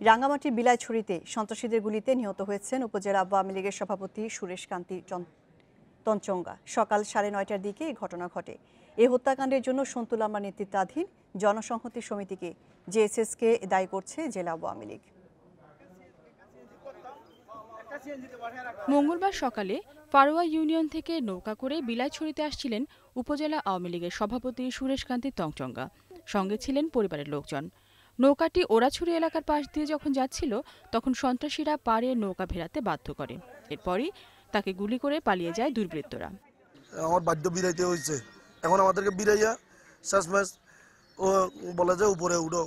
রাঙ্গামাটির বিলাইছড়িতে সন্ত্রাসীদের গুলিতে নিহত হয়েছেন উপজেলা আওয়ামী লীগের সভাপতি সুরেশ কান্তি তঞ্চঙ্গা সকাল সাড়ে নয়টার দিকে এই ঘটনা ঘটে। এই হত্যাকাণ্ডের জন্য সন্তুল আমার নেতৃত্বাধীন জনসংহতি সমিতিকে জেএসএসকে দায়ী করছে জেলা আওয়ামী লীগ। মঙ্গলবার সকালে পারোয়া ইউনিয়ন থেকে নৌকা করে বিলাইছড়িতে আসছিলেন উপজেলা আওয়ামী লীগের সভাপতি সুরেশকান্তি তংচঙ্গা সঙ্গে ছিলেন পরিবারের লোকজন। নৌকাটি ওরাছড়ি এলাকার পাশ দিয়ে যখন যাচ্ছিল, তখন সন্ত্রাসীরা পাড়ে নৌকা ভেড়াতে বাধ্য করে। এরপরই তাকে গুলি করে পালিয়ে যায় দুর্বৃত্তরা। আমার বাদ্য বিরাইতে হয়েছে। এখন আমাদেরকে বিরাইয়া শেষ ম্যাচ ও বলে যে উপরে উঠো।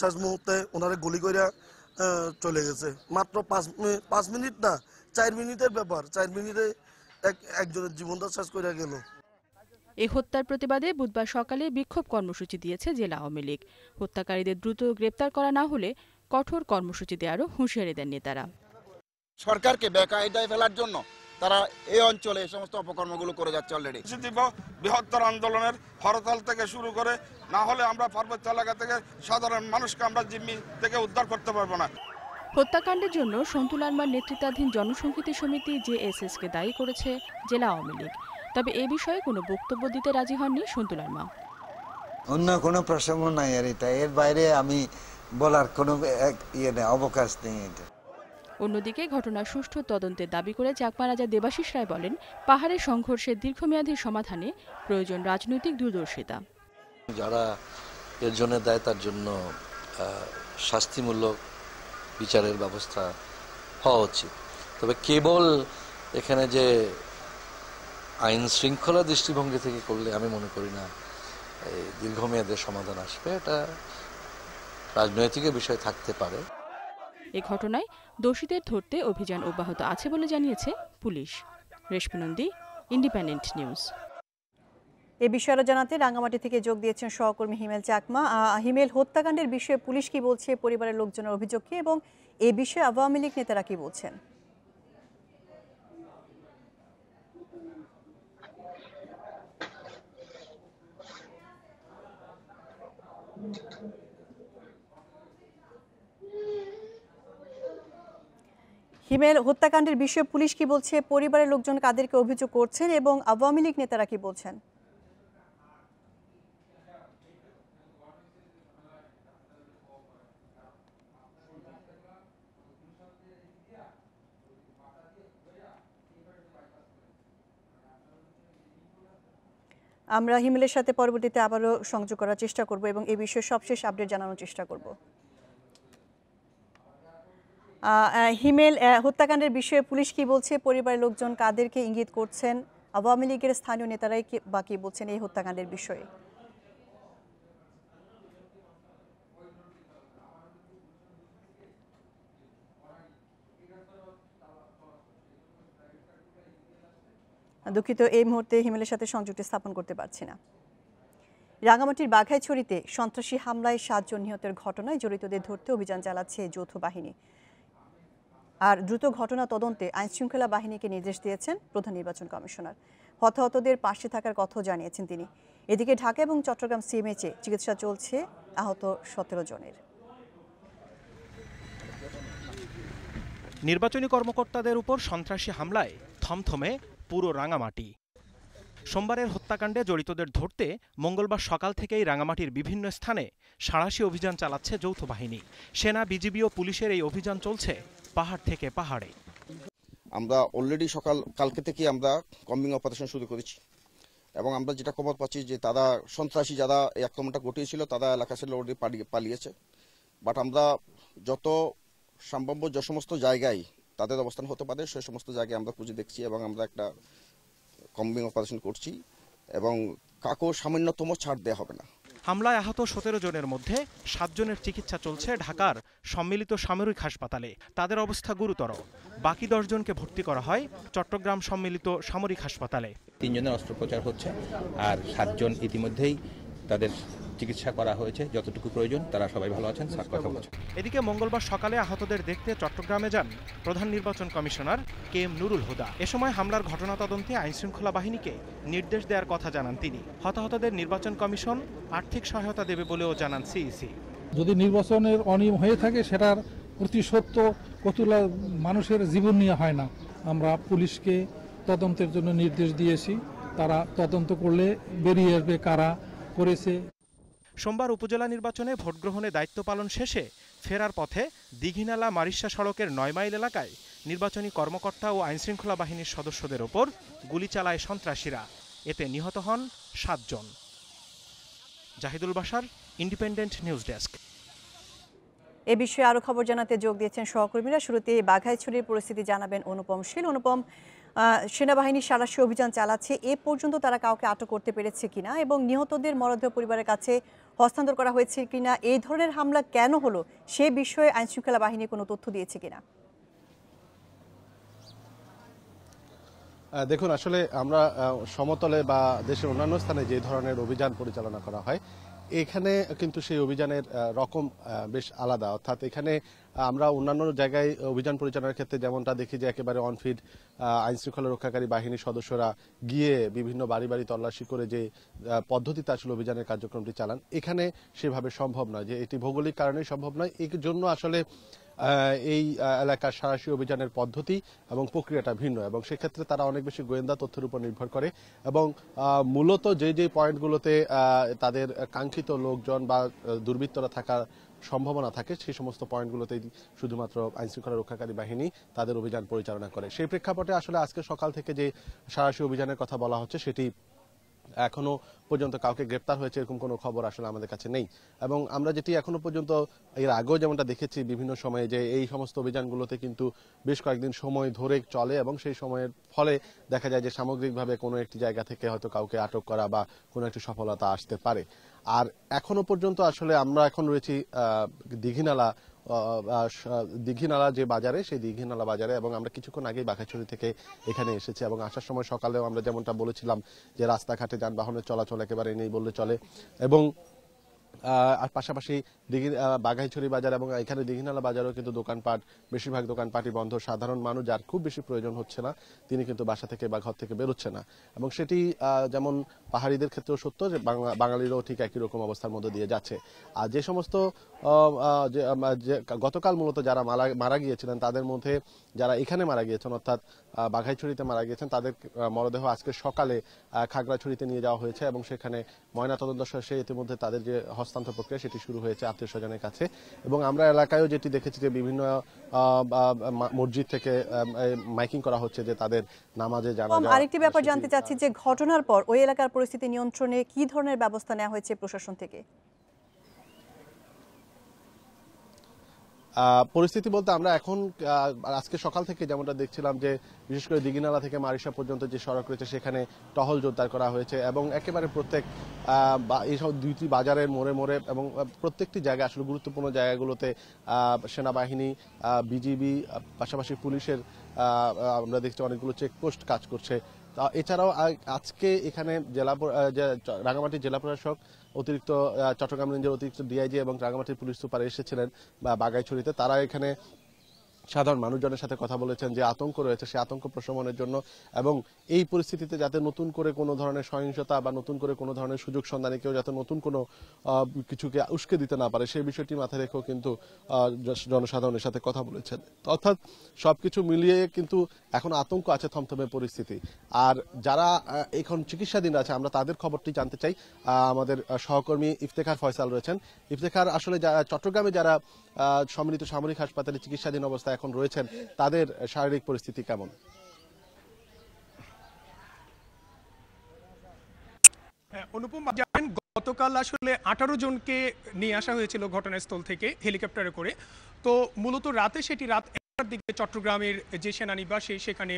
শেষ মুহূর্তে ওনারে গুলি করিয়া চলে গেছে। মাত্র পাঁচ পাঁচ মিনিট না, চার মিনিটের ব্যাপার। চার মিনিটে এক, একজনের জীবনটা শেষ করিয়া গেল। এই হত্যার প্রতিবাদে বুধবার সকালে বিক্ষোভ কর্মসূচি দিয়েছে জেলা আওয়ামী লীগ। হত্যাকারীদের দ্রুত গ্রেপ্তার করা না হলে কঠোর কর্মসূচি দেওয়ারও হুঁশিয়ারি দেন নেতারা সরকারকে বেকায়দায় ফেলার জন্য তারা এই অঞ্চলে এই সমস্ত অপকর্মগুলো করে যাচ্ছে অলরেডি বৃহত্তর আন্দোলনের হরতাল থেকে শুরু করে না হলে আমরা পার্বত্য এলাকা থেকে সাধারণ মানুষকে আমরা জিম্মি থেকে উদ্ধার করতে পারব না। হত্যাকাণ্ডের জন্য সন্তুল আনমার নেতৃত্বাধীন জনসংহতি সমিতি জেএসএসকে দায়ী করেছে জেলা আওয়ামী লীগ। তবে এ বিষয়ে কোনো বক্তব্য দিতে রাজি হননি সন্তুল মা। অন্য কোনো প্রসঙ্গ নাই আর এটা এর বাইরে আমি বলার কোনো এক- ইয়ে নেই অবকাশ নেই এটা। অন্যদিকে ঘটনার সুষ্ঠু তদন্তের দাবি করে চাকমা রাজা দেবাশিস রায় বলেন পাহাড়ের সংঘর্ষের দীর্ঘমেয়াদী সমাধানে প্রয়োজন রাজনৈতিক দূরদর্শিতা। যারা এর জন্য দেয় তার জন্য শাস্তিমূলক বিচারের ব্যবস্থা হওয়া উচিত। তবে কেবল এখানে যে আইন শৃঙ্খলা দৃষ্টিভঙ্গি থেকে করলে আমি মনে করি না এই দীর্ঘমেয়াদের সমাধান আসবে। এটা রাজনৈতিক বিষয় থাকতে পারে। এ ঘটনায় দোষীদের ধরতে অভিযান অব্যাহত আছে বলে জানিয়েছে police. Reshmi Nandi Independent News. এ বিষয়ে আরও জানাতে রাঙ্গামাটি থেকে যোগ দিয়েছেন সহকর্মী হিমেল চাকমা। আহ, হিমেল হত্যাকাণ্ডের বিষয়ে পুলিশ কি বলছে পরিবারের লোকজনের অভিযোগ কি এবং এ বিষয়ে আওয়ামী লীগ নেতারা কি বলছেন? হিমেল, হত্যাকাণ্ডের বিষয়ে পুলিশ কি বলছে? পরিবারের লোকজন কাদেরকে অভিযোগ করছেন এবং আওয়ামী লীগ নেতারা কি বলছেন? আমরা হিমেলের সাথে পরবর্তীতে আবারও সংযোগ করার চেষ্টা করব এবং এ বিষয়ে সবশেষ আপডেট জানানোর চেষ্টা করব। হিমেল হত্যাকাণ্ডের বিষয়ে পুলিশ কি বলছে? পরিবারের লোকজন কাদেরকে ইঙ্গিত করছেন? আওয়ামী লীগের স্থানীয় নেতারাই বাকি বা কি বলছেন এই হত্যাকাণ্ডের বিষয়ে? দুঃখিত, এই মুহূর্তে হিমেলের সাথে সংযুক্তি স্থাপন করতে পারছি না। রাঙামাটির বাঘাইছড়িতে সন্ত্রাসী হামলায় সাতজন নিহতের ঘটনায় জড়িতদের ধরতে অভিযান চালাচ্ছে যৌথ বাহিনী। আর দ্রুত ঘটনা তদন্তে আইনশৃঙ্খলা বাহিনীকে নির্দেশ দিয়েছেন প্রধান নির্বাচন কমিশনার। হতাহতদের পাশে থাকার কথাও জানিয়েছেন তিনি। এদিকে ঢাকা এবং চট্টগ্রাম সিএমএচে চিকিৎসা চলছে, আহত সতেরো জনের। নির্বাচনী কর্মকর্তাদের উপর সন্ত্রাসী হামলায় থমথমে পুরো রাঙামাটি। সোমবারের হত্যাকাণ্ডে জড়িতদের ধরতে মঙ্গলবার সকাল থেকেই রাঙামাটির বিভিন্ন স্থানে সাঁড়াশি অভিযান চালাচ্ছে যৌথ বাহিনী। সেনা, বিজিবি ও পুলিশের এই অভিযান চলছে পাহাড় থেকে পাহাড়ে। আমরা অলরেডি সকাল, কালকে থেকে আমরা কম্বিং অপারেশন শুরু করেছি। এবং আমরা যেটা খবর পাচ্ছি যে তারা সন্ত্রাসী যারা এই আক্রমণটা ঘটিয়েছিল, তারা এলাকা ছেড়ে অলরেডি পালিয়ে, পালিয়েছে। বাট আমরা যত সম্ভাব্য যে সমস্ত জায়গায় তাদের অবস্থান হতে পারে সে সমস্ত জায়গায় আমরা খুঁজে দেখছি এবং আমরা একটা কম্বিং অপারেশন করছি এবং কাকেও সামান্যতম ছাড় দেওয়া হবে না। হামলায় আহত সতেরো জনের মধ্যে সাতজনের চিকিৎসা চলছে ঢাকার সম্মিলিত সামরিক হাসপাতালে। তাদের অবস্থা গুরুতর। বাকি দশজনকে ভর্তি করা হয় চট্টগ্রাম সম্মিলিত সামরিক হাসপাতালে। তিনজনের অস্ত্রোপচার হচ্ছে আর সাতজন ইতিমধ্যেই তাদের চিকিৎসা করা হয়েছে যতটুকু প্রয়োজন তারা সবাই ভালো আছেন স্যার কথা বলছেন। এদিকে মঙ্গলবার সকালে আহতদের দেখতে চট্টগ্রামে যান প্রধান নির্বাচন commissioner K M Nurul Huda. এ সময় হামলার ঘটনা তদন্তে আইনশৃঙ্খলা বাহিনীকে নির্দেশ দেওয়ার কথা জানান তিনি। হতাহতদের নির্বাচন কমিশন আর্থিক সহায়তা দেবে বলেও জানান সিইসি। যদি নির্বাচনের অনিয়ম হয়ে থাকে সেটার প্রতিশোধ তো কতগুলা মানুষের জীবন নিয়ে হয় না। আমরা পুলিশকে তদন্তের জন্য নির্দেশ দিয়েছি। তারা তদন্ত করলে বেরিয়ে আসবে কারা করেছে। সোমবার উপজেলা নির্বাচনে ভোট গ্রহণে দায়িত্ব পালন শেষে ফেরার পথে দিঘিনালা মারিশা সড়কের নয় মাইল এলাকায় নির্বাচনী কর্মকর্তা ও আইনশৃঙ্খলা বাহিনীর সদস্যদের ওপর গুলি চালায় সন্ত্রাসীরা। এতে নিহত হন সাতজন। জাহিদুল বাসার ইন্ডিপেন্ডেন্ট নিউজ ডেস্ক। এ বিষয়ে আরও খবর জানাতে যোগ দিয়েছেন সহকর্মীরা। শুরুতে বাঘাইছড়ির পরিস্থিতি জানাবেন অনুপম শীল। অনুপম সেনাবাহিনী সারাশি অভিযান চালাচ্ছে, এ পর্যন্ত তারা কাউকে আটক করতে পেরেছে কিনা এবং নিহতদের মরদেহ পরিবারের কাছে হস্তান্তর করা হয়েছে কিনা, এই ধরনের হামলা কেন হলো, সে বিষয়ে আইনশৃঙ্খলা বাহিনী কোনো তথ্য দিয়েছে কিনা? দেখুন, আসলে আমরা সমতলে বা দেশের অন্যান্য স্থানে যে ধরনের অভিযান পরিচালনা করা হয় এখানে কিন্তু সেই অভিযানের রকম বেশ আলাদা। অর্থাৎ এখানে আমরা অন্যান্য জায়গায় অভিযান পরিচালনার ক্ষেত্রে যেমনটা দেখি যে একেবারে অনফিড আইন শৃঙ্খলা রক্ষাকারী বাহিনীর সদস্যরা গিয়ে বিভিন্ন বাড়ি বাড়ি তল্লাশি করে যে পদ্ধতিতে আসলে অভিযানের কার্যক্রমটি চালান। এখানে সেভাবে সম্ভব নয় যে এটি ভৌগোলিক কারণেই সম্ভব নয়। এর জন্য আসলে এই এলাকার সারাশি অভিযানের পদ্ধতি এবং প্রক্রিয়াটা ভিন্ন, এবং সেক্ষেত্রে তারা অনেক বেশি গোয়েন্দা তথ্যের উপর নির্ভর করে। এবং মূলত যে যে পয়েন্টগুলোতে তাদের কাঙ্ক্ষিত লোকজন বা দুর্বৃত্তরা থাকার সম্ভাবনা থাকে, সেই সমস্ত পয়েন্টগুলোতেই শুধুমাত্র আইনশৃঙ্খলা রক্ষাকারী বাহিনী তাদের অভিযান পরিচালনা করে। সেই প্রেক্ষাপটে আসলে আজকে সকাল থেকে যে সারাশি অভিযানের কথা বলা হচ্ছে, সেটি এখনও পর্যন্ত কাউকে গ্রেপ্তার হয়েছে, এরকম কোনো খবর আসলে আমাদের কাছে নেই। এবং আমরা যেটি এখনও পর্যন্ত এর আগেও যেমনটা দেখেছি বিভিন্ন সময়ে যে এই সমস্ত অভিযানগুলোতে কিন্তু বেশ কয়েকদিন সময় ধরে চলে এবং সেই সময়ের ফলে দেখা যায় যে সামগ্রিকভাবে কোনো একটি জায়গা থেকে হয়তো কাউকে আটক করা বা কোনো একটি সফলতা আসতে পারে। আর এখনও পর্যন্ত আসলে আমরা এখন রয়েছি দীঘিনালা দীঘিনালা যে বাজারে, সেই দীঘিনালা বাজারে এবং আমরা কিছুক্ষণ আগেই বাঘাছড়ি থেকে এখানে এসেছি এবং আসার সময় সকালেও আমরা যেমনটা বলেছিলাম যে রাস্তাঘাটে যানবাহনের চলাচল একেবারে নেই বললে চলে এবং আর পাশাপাশি দিঘি বাঘাইছড়ি বাজার এবং এখানে দিঘিনালা বাজারেও কিন্তু দোকানপাট, বেশিরভাগ দোকানপাটই বন্ধ। সাধারণ মানুষ যার খুব বেশি প্রয়োজন হচ্ছে না, তিনি কিন্তু বাসা থেকে বা ঘর থেকে বেরোচ্ছে না। এবং সেটি যেমন পাহাড়িদের ক্ষেত্রেও সত্য যে বাঙালিরও ঠিক একই রকম অবস্থার মধ্যে দিয়ে যাচ্ছে। আর যে সমস্ত গতকাল মূলত যারা মারা মারা গিয়েছিলেন, তাদের মধ্যে যারা এখানে মারা গিয়েছেন, অর্থাৎ বাঘাইছড়িতে মারা গিয়েছেন, তাদের মরদেহ আজকে সকালে খাগড়াছড়িতে নিয়ে যাওয়া হয়েছে এবং সেখানে ময়নাতদন্ত শেষে ইতিমধ্যে তাদের যে হস্তান্তর প্রক্রিয়া সেটি শুরু হয়েছে আত্মীয় স্বজনের কাছে। এবং আমরা এলাকায়ও যেটি দেখেছি যে বিভিন্ন মসজিদ থেকে মাইকিং করা হচ্ছে যে তাদের নামাজে জানা আরেকটি ব্যাপার জানতে চাচ্ছি যে ঘটনার পর ওই এলাকার পরিস্থিতি নিয়ন্ত্রণে কি ধরনের ব্যবস্থা নেওয়া হয়েছে প্রশাসন থেকে? পরিস্থিতি বলতে আমরা এখন আজকে সকাল থেকে যেমনটা দেখছিলাম যে, বিশেষ করে দিঘিনালা থেকে মারিশা পর্যন্ত যে সড়ক রয়েছে, সেখানে টহল জোরদার করা হয়েছে এবং একেবারে প্রত্যেক এইসব দুইটি বাজারের মোড়ে মোড়ে এবং প্রত্যেকটি জায়গায় আসলে গুরুত্বপূর্ণ জায়গাগুলোতে সেনাবাহিনী বিজিবি পাশাপাশি পুলিশের আমরা দেখছি অনেকগুলো চেকপোস্ট কাজ করছে। এছাড়াও আজকে এখানে জেলা প্র- আহ, যে চ- রাঙামাটি জেলা প্রশাসক অতিরিক্ত চট্টগ্রাম রেঞ্জের অতিরিক্ত ডিআইজি এবং রাঙামাটির পুলিশ সুপার এসেছিলেন বা বাগাইছড়িতে তারা এখানে সাধারণ মানুষজনের সাথে কথা বলেছেন, যে আতঙ্ক রয়েছে সেই আতঙ্ক প্রশমনের জন্য এবং এই পরিস্থিতিতে যাতে নতুন করে কোনো ধরনের সহিংসতা বা নতুন করে কোনো ধরনের সুযোগ সন্ধানে কেউ যাতে নতুন কোনো কিছুকে উস্কে দিতে না পারে, সেই বিষয়টি মাথায় রেখেও কিন্তু জনসাধারণের সাথে কথা বলেছেন। অর্থাৎ সবকিছু মিলিয়ে কিন্তু এখন আতঙ্ক আছে থমথমে পরিস্থিতি। আর যারা এখন চিকিৎসাধীন আছে, আমরা তাদের খবরটি জানতে চাই। আমাদের সহকর্মী ইফতেখার ফয়সাল রয়েছেন। ইফতেখার আসলে চট্টগ্রামে যারা সম্মিলিত সামরিক হাসপাতালে চিকিৎসাধীন অবস্থায় এখন রয়েছেন। তাদের শারীরিক পরিস্থিতি কেমন? হ্যাঁ, অনুপম গতকাল আসলে আঠারো জনকে নিয়ে আসা হয়েছিল ঘটনাস্থল থেকে হেলিকপ্টারে করে। তো মূলত রাতে সেটি রাত একটার দিকে চট্টগ্রামের যে সেনানিবাস সেখানে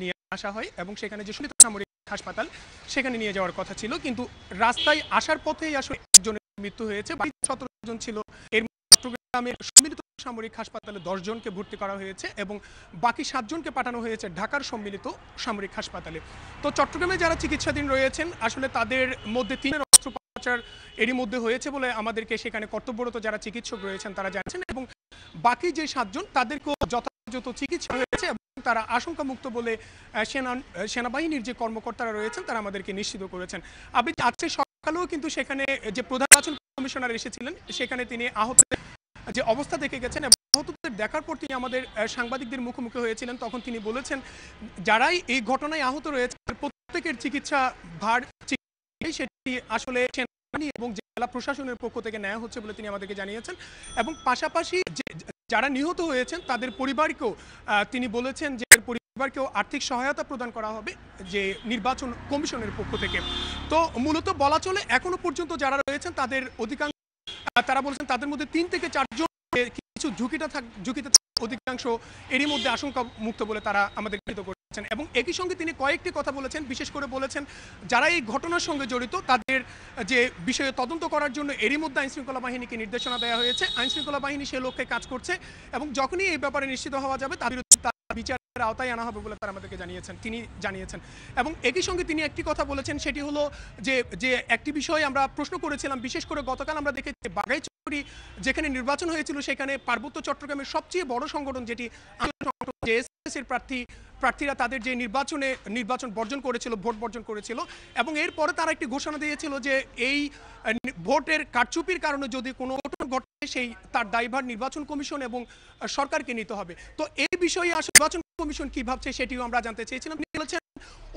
নিয়ে আসা হয় এবং সেখানে যে সুনিত সামরিক হাসপাতাল সেখানে নিয়ে যাওয়ার কথা ছিল। কিন্তু রাস্তায় আসার পথেই আসলে একজনের মৃত্যু হয়েছে। বাকি সতেরো জন ছিল। এর চট্টগ্রামের সম্মিলিত সামরিক হাসপাতালে জনকে ভর্তি করা হয়েছে এবং বাকি সাতজনকে পাঠানো হয়েছে ঢাকার সম্মিলিত সামরিক হাসপাতালে। তো চট্টগ্রামে যারা চিকিৎসাধীন রয়েছেন, আসলে তাদের মধ্যে তিনের অস্ত্রোপচার এরই মধ্যে হয়েছে বলে আমাদেরকে সেখানে কর্তব্যরত যারা চিকিৎসক রয়েছেন তারা জানাচ্ছেন এবং বাকি যে সাতজন, তাদেরকেও যথাযথ চিকিৎসা হয়েছে এবং তারা আশঙ্কামুক্ত বলে সেনা, সেনাবাহিনীর যে কর্মকর্তারা রয়েছেন তারা আমাদেরকে নিশ্চিত করেছেন। আপনি আজকে সকালেও কিন্তু সেখানে যে প্রধান নির্বাচন কমিশনার এসেছিলেন, সেখানে তিনি আহত যে অবস্থা দেখে গেছেন এবং আহতদের দেখার পর তিনি আমাদের সাংবাদিকদের মুখোমুখি হয়েছিলেন, তখন তিনি বলেছেন, যারাই এই ঘটনায় আহত রয়েছে প্রত্যেকের চিকিৎসা ভার সেটি আসলে এবং জেলা প্রশাসনের পক্ষ থেকে নেওয়া হচ্ছে বলে তিনি আমাদেরকে জানিয়েছেন। এবং পাশাপাশি যারা নিহত হয়েছেন, তাদের পরিবারকেও তিনি বলেছেন যে পরিবারকেও আর্থিক সহায়তা প্রদান করা হবে যে নির্বাচন কমিশনের পক্ষ থেকে। তো মূলত বলা চলে, এখনও পর্যন্ত যারা রয়েছেন, তাদের অধিকাংশ তারা বলছেন তাদের মধ্যে তিন থেকে চারজন কিছু ঝুঁকিটা থাক, ঝুঁকিতে অধিকাংশ এরই মধ্যে আশঙ্কা মুক্ত বলে তারা আমাদের কৃত করেছেন। এবং একই সঙ্গে তিনি কয়েকটি কথা বলেছেন, বিশেষ করে বলেছেন যারা এই ঘটনার সঙ্গে জড়িত, তাদের যে বিষয়ে তদন্ত করার জন্য এরই মধ্যে আইনশৃঙ্খলা বাহিনীকে নির্দেশনা দেওয়া হয়েছে। আইনশৃঙ্খলা বাহিনী সে লক্ষ্যে কাজ করছে এবং যখনই এই ব্যাপারে নিশ্চিত হওয়া যাবে, তার বিরুদ্ধে বিচারের আওতায় আনা হবে বলে তারা আমাদেরকে জানিয়েছেন, তিনি জানিয়েছেন। এবং একই সঙ্গে তিনি একটি কথা বলেছেন, সেটি হলো যে যে একটি বিষয় আমরা প্রশ্ন করেছিলাম, বিশেষ করে গতকাল আমরা দেখেছি বাগাইচুরি যেখানে নির্বাচন হয়েছিল, সেখানে পার্বত্য চট্টগ্রামের সবচেয়ে বড় সংগঠন যেটি জেএসএস এর প্রার্থী, প্রার্থীরা তাদের যে নির্বাচনে নির্বাচন বর্জন করেছিল, ভোট বর্জন করেছিল, এবং এরপরে তারা একটি ঘোষণা দিয়েছিল যে এই ভোটের কারচুপির কারণে যদি কোনো ঘটনা ঘটে সেই তার দায়ভার নির্বাচন কমিশন এবং সরকারকে নিতে হবে। তো এই বিষয়ে আসলে নির্বাচন কমিশন কি ভাবছে সেটিও আমরা জানতে চেয়েছিলাম। বলেছেন,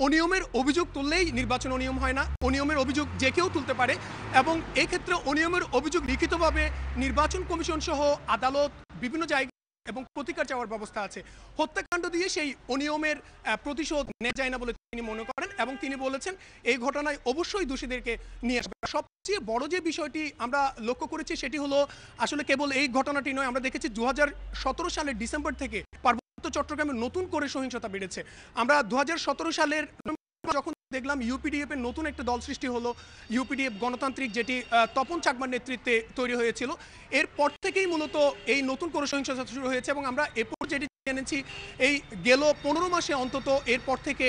অনিয়মের অভিযোগ তুললেই নির্বাচন অনিয়ম হয় না, অনিয়মের অভিযোগ যে কেউ তুলতে পারে এবং এক্ষেত্রে অনিয়মের অভিযোগ লিখিতভাবে নির্বাচন কমিশন সহ আদালত বিভিন্ন জায়গায় এবং প্রতিকার চাওয়ার ব্যবস্থা আছে। হত্যাকাণ্ড দিয়ে সেই অনিয়মের প্রতিশোধ নেওয়া যায় না বলে তিনি মনে করেন এবং তিনি বলেছেন, এই ঘটনায় অবশ্যই দোষীদেরকে নিয়ে আসবে। সবচেয়ে বড় যে বিষয়টি আমরা লক্ষ্য করেছি সেটি হলো, আসলে কেবল এই ঘটনাটি নয়, আমরা দেখেছি দু হাজার সতেরো সালের ডিসেম্বর থেকে পার্বত্য চট্টগ্রামে নতুন করে সহিংসতা বেড়েছে। আমরা দু হাজার সতেরো সালের যখন দেখলাম ইউপিডিএফ এর নতুন একটা দল সৃষ্টি হলো। ইউপিডিএফ গণতান্ত্রিক যেটি তপন চাকমার নেতৃত্বে তৈরি হয়েছিল। এরপর থেকেই মূলত এই নতুন করে সহিংসতা শুরু হয়েছে এবং আমরা এরপর যেটি জেনেছি, এই গেল পনেরো মাসে অন্তত এরপর থেকে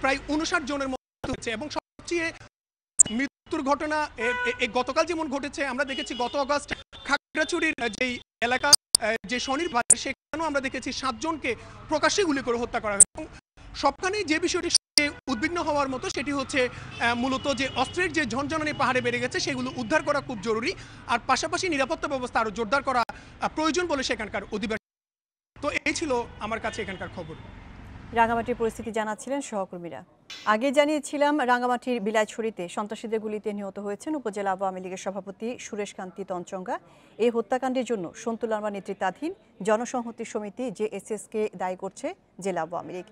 প্রায় উনষাট জনের মতো হচ্ছে এবং সবচেয়ে মৃত্যুর ঘটনা গতকাল যেমন ঘটেছে, আমরা দেখেছি গত আগস্ট খাগড়াছড়ির যেই এলাকা যে শনিবার সেখানেও আমরা দেখেছি সাতজনকে প্রকাশ্যে গুলি করে হত্যা করা হয়েছে। এবং সবখানেই যে বিষয়টি উদ্বিগ্ন হওয়ার মতো সেটি হচ্ছে মূলত যে অস্ত্রের যে ঝনঝনানি পাহাড়ে বেড়ে গেছে, সেগুলো উদ্ধার করা খুব জরুরি। আর পাশাপাশি নিরাপত্তা ব্যবস্থা আরও জোরদার করা প্রয়োজন বলে সেখানকার অধিবাসী। তো এই ছিল আমার কাছে এখানকার খবর। রাঙামাটির পরিস্থিতি জানাচ্ছিলেন সহকর্মীরা। আগে জানিয়েছিলাম, রাঙামাটির বিলাইছড়িতে সন্ত্রাসীদের গুলিতে নিহত হয়েছেন উপজেলা আওয়ামী লীগের সভাপতি সুরেশ কান্তি তঞ্চঙ্গা এই হত্যাকাণ্ডের জন্য সন্তু লার্মা নেতৃত্বাধীন জনসংহতি সমিতি, জেএসএসকে দায়ী করছে জেলা আওয়ামী লীগ।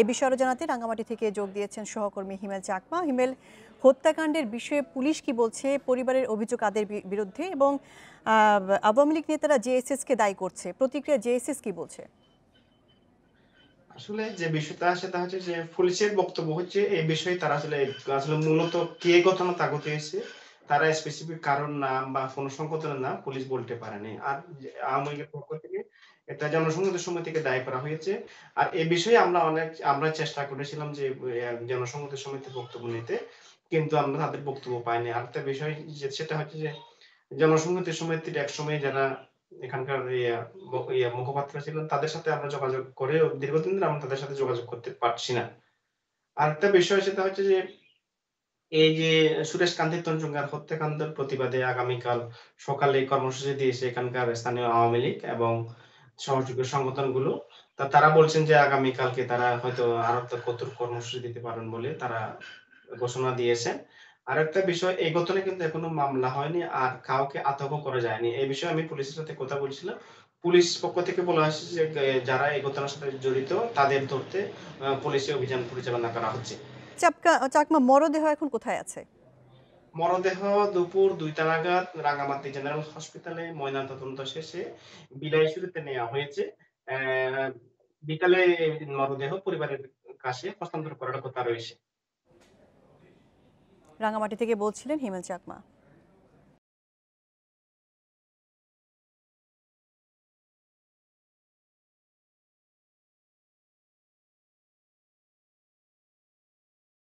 এ বিষয়ে আরও জানাতে রাঙামাটি থেকে যোগ দিয়েছেন সহকর্মী হিমেল চাকমা। হিমেল, হত্যাকাণ্ডের বিষয়ে পুলিশ কি বলছে? পরিবারের অভিযোগ কাদের বিরুদ্ধে? এবং আওয়ামী লীগ নেতারা জেএসএসকে দায়ী করছে। প্রতিক্রিয়া জেএসএস কি বলছে? আসলে যে বিষয়টা সেটা হচ্ছে যে পুলিশের বক্তব্য হচ্ছে এই বিষয়ে তারা আসলে আসলে মূলত কে ঘটনা তা ঘটিয়েছে, তারা স্পেসিফিক কারণ নাম বা কোনো সংগঠনের নাম পুলিশ বলতে পারেনি। আর আওয়ামী লীগের পক্ষ থেকে এটা জনসংহতি সমিতিকে দায়ী করা হয়েছে। আর এই বিষয়ে আমরা অনেক, আমরা চেষ্টা করেছিলাম যে জনসংহতি সমিতির বক্তব্য নিতে। কিন্তু আমরা তাদের বক্তব্য পাইনি। আর একটা বিষয় যে- সেটা হচ্ছে যে জনসংহতি সমিতির এক সময় যারা এখানকার মুখপাত্র ছিলেন, তাদের সাথে আমরা যোগাযোগ করে দীর্ঘদিন ধরে আমরা তাদের সাথে যোগাযোগ করতে পারছি না। আরেকটা বিষয় সেটা হচ্ছে যে, এই যে, সুরেশ কান্তি তঞ্চঙ্গার হত্যাকাণ্ডের প্রতিবাদে আগামীকাল সকালে কর্মসূচি দিয়েছে এখানকার স্থানীয় আওয়ামী লীগ এবং সহযোগী সংগঠনগুলো, তা তারা বলছেন যে আগামীকালকে তারা হয়তো আরও একটা কঠোর কর্মসূচি দিতে পারেন বলে তারা ঘোষণা দিয়েছেন আরেকটা বিষয়, এই ঘটনায় কিন্তু এখনও মামলা হয়নি আর কাউকে আটক করা যায়নি। এই বিষয়ে আমি পুলিশের সাথে কথা বলছিলাম। পুলিশ পক্ষ থেকে বলা হয়েছে যে, যারা এই ঘটনার সাথে জড়িত, তাদের ধরতে পুলিশি অভিযান পরিচালনা করা হচ্ছে। চাকমা মরদেহ এখন কোথায় আছে? মরদেহ দুপুর দুইটা নাগাদ রাঙামাটি জেনারেল হসপিটালে ময়নাতদন্ত শেষে বিলাইশুরিতে নেওয়া হয়েছে। বিকালে মরদেহ পরিবারের কাছে হস্তান্তর করার কথা রয়েছে। রাঙামাটি থেকে বলছিলেন হিমেল চাকমা।